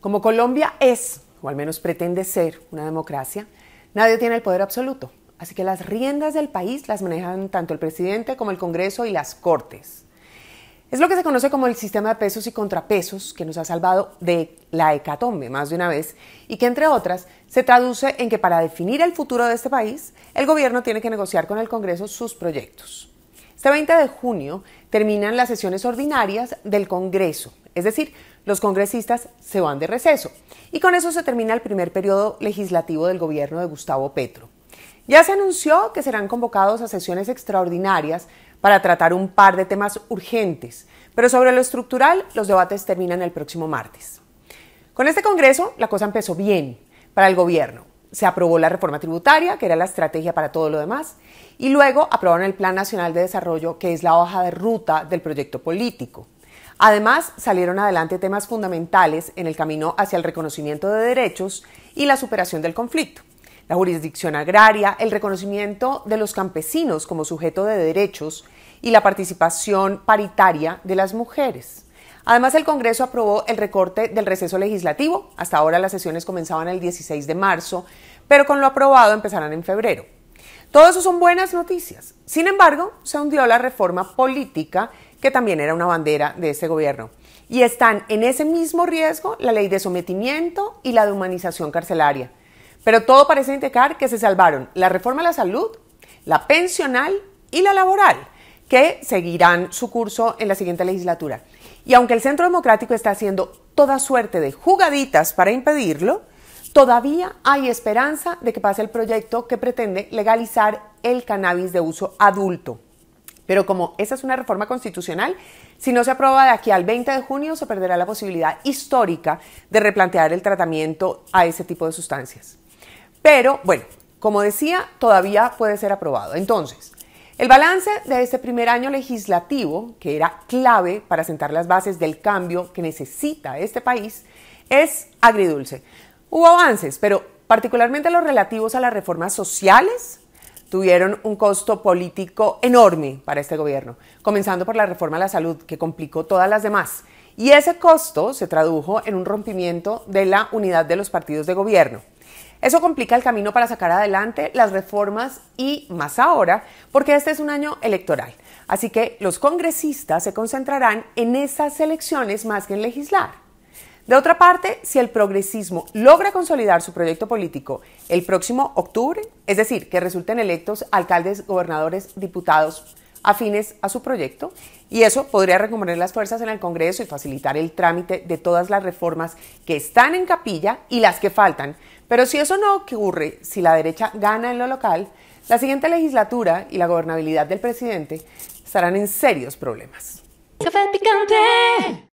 Como Colombia es, o al menos pretende ser, una democracia, nadie tiene el poder absoluto. Así que las riendas del país las manejan tanto el presidente como el Congreso y las Cortes. Es lo que se conoce como el sistema de pesos y contrapesos que nos ha salvado de la hecatombe más de una vez y que, entre otras, se traduce en que para definir el futuro de este país, el gobierno tiene que negociar con el Congreso sus proyectos. Este 20 de junio terminan las sesiones ordinarias del Congreso, es decir, los congresistas se van de receso y con eso se termina el primer periodo legislativo del gobierno de Gustavo Petro. Ya se anunció que serán convocados a sesiones extraordinarias para tratar un par de temas urgentes, pero sobre lo estructural los debates terminan el próximo martes. Con este Congreso la cosa empezó bien para el gobierno. Se aprobó la reforma tributaria, que era la estrategia para todo lo demás, y luego aprobaron el Plan Nacional de Desarrollo, que es la hoja de ruta del proyecto político. Además, salieron adelante temas fundamentales en el camino hacia el reconocimiento de derechos y la superación del conflicto la jurisdicción agraria, el reconocimiento de los campesinos como sujeto de derechos y la participación paritaria de las mujeres. Además, el Congreso aprobó el recorte del receso legislativo. Hasta ahora las sesiones comenzaban el 16 de marzo, pero con lo aprobado empezarán en febrero. Todo eso son buenas noticias. Sin embargo, se hundió la reforma política, que también era una bandera de este gobierno. Y están en ese mismo riesgo la ley de sometimiento y la de humanización carcelaria. Pero todo parece indicar que se salvaron la reforma a la salud, la pensional y la laboral, que seguirán su curso en la siguiente legislatura. Y aunque el Centro Democrático está haciendo toda suerte de jugaditas para impedirlo, todavía hay esperanza de que pase el proyecto que pretende legalizar el cannabis de uso adulto. Pero como esa es una reforma constitucional, si no se aprueba de aquí al 20 de junio, se perderá la posibilidad histórica de replantear el tratamiento a ese tipo de sustancias. Pero bueno, como decía, todavía puede ser aprobado. Entonces, el balance de este primer año legislativo, que era clave para sentar las bases del cambio que necesita este país, es agridulce. Hubo avances, pero particularmente los relativos a las reformas sociales tuvieron un costo político enorme para este gobierno, comenzando por la reforma a la salud, que complicó todas las demás. Y ese costo se tradujo en un rompimiento de la unidad de los partidos de gobierno. Eso complica el camino para sacar adelante las reformas y más ahora, porque este es un año electoral. Así que los congresistas se concentrarán en esas elecciones más que en legislar. De otra parte, si el progresismo logra consolidar su proyecto político el próximo octubre, es decir, que resulten electos alcaldes, gobernadores, diputados afines a su proyecto, y eso podría recomponer las fuerzas en el Congreso y facilitar el trámite de todas las reformas que están en capilla y las que faltan pero si eso no ocurre, si la derecha gana en lo local, la siguiente legislatura y la gobernabilidad del presidente estarán en serios problemas. Café picante.